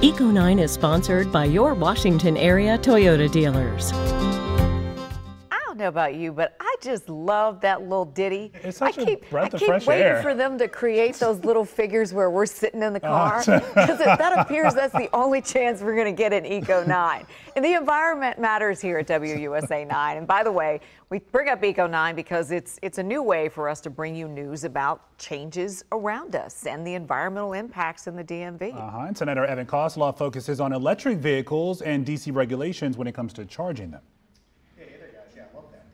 Eco9 is sponsored by your Washington area Toyota dealers. Don't know about you, but I just love that little ditty. It's such I a keep, breath I of keep fresh waiting air. for them to create those little figures where we're sitting in the Oh, car. Because that appears that's the only chance we're going to get an Eco 9. And the environment matters here at WUSA 9. And by the way, we bring up Eco 9 because it's it's a new way for us to bring you news about changes around us and the environmental impacts in the DMV. Uh-huh. And Senator Evan Koslof focuses on electric vehicles and DC regulations when it comes to charging them. Yeah, I love that.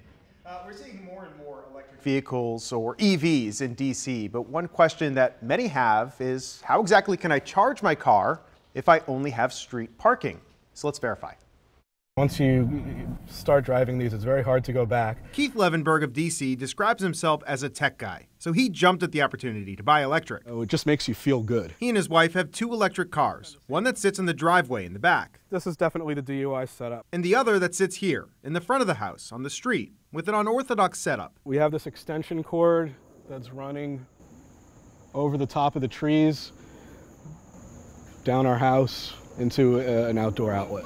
Uh, we're seeing more and more electric vehicles or EVs in DC, but one question that many have is how exactly can I charge my car if I only have street parking? So let's verify. Once you start driving these, it's very hard to go back. Keith Levenberg of DC describes himself as a tech guy, so he jumped at the opportunity to buy electric. Oh, It just makes you feel good. He and his wife have two electric cars, one that sits in the driveway in the back, This is definitely the DUI setup. and the other that sits here in the front of the house on the street with an unorthodox setup. We have this extension cord that's running over the top of the trees, down our house, into uh, an outdoor outlet.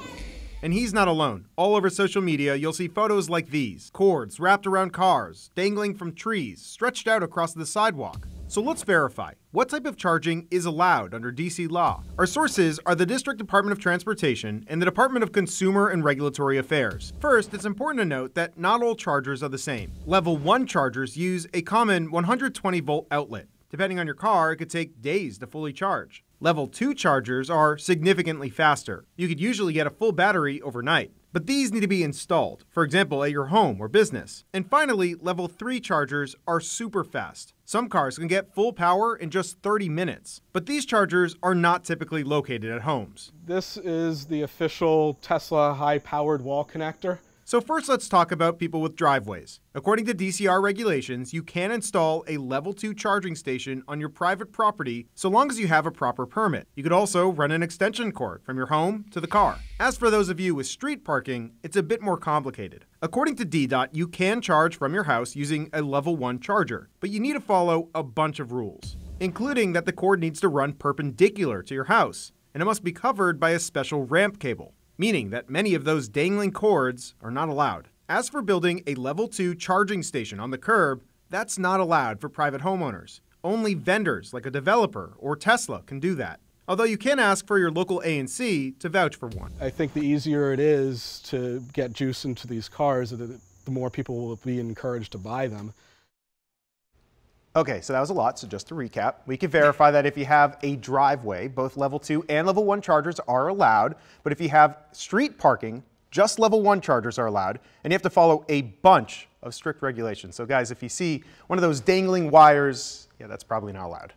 And he's not alone. All over social media, you'll see photos like these cords wrapped around cars, dangling from trees, stretched out across the sidewalk. So let's verify what type of charging is allowed under DC law. Our sources are the District Department of Transportation and the Department of Consumer and Regulatory Affairs. First, it's important to note that not all chargers are the same. Level 1 chargers use a common 120 volt outlet. Depending on your car, it could take days to fully charge. Level 2 chargers are significantly faster. You could usually get a full battery overnight. But these need to be installed, for example, at your home or business. And finally, level 3 chargers are super fast. Some cars can get full power in just 30 minutes. But these chargers are not typically located at homes. This is the official Tesla high powered wall connector. So, first, let's talk about people with driveways. According to DCR regulations, you can install a level 2 charging station on your private property so long as you have a proper permit. You could also run an extension cord from your home to the car. As for those of you with street parking, it's a bit more complicated. According to DDOT, you can charge from your house using a level 1 charger, but you need to follow a bunch of rules, including that the cord needs to run perpendicular to your house, and it must be covered by a special ramp cable meaning that many of those dangling cords are not allowed. As for building a level 2 charging station on the curb, that's not allowed for private homeowners. Only vendors like a developer or Tesla can do that. Although you can ask for your local ANC to vouch for one. I think the easier it is to get juice into these cars, the more people will be encouraged to buy them. Okay, so that was a lot. So just to recap, we can verify that if you have a driveway, both level 2 and level 1 chargers are allowed. But if you have street parking, just level 1 chargers are allowed. And you have to follow a bunch of strict regulations. So guys, if you see one of those dangling wires, yeah, that's probably not allowed.